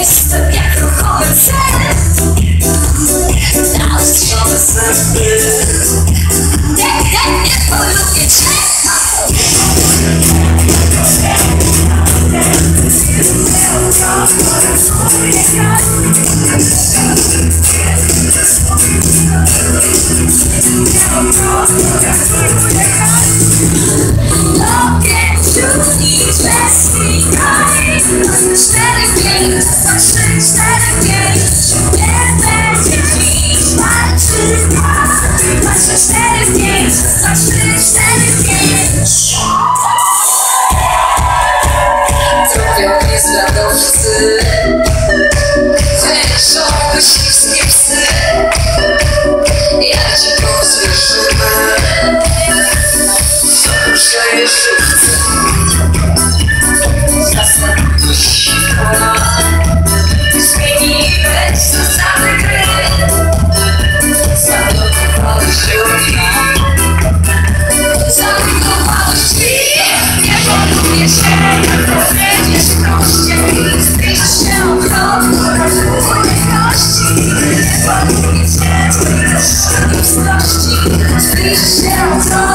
jestem jak ruchomy sen Znalazł się zęby Nie, nie, nie. face. Shout out.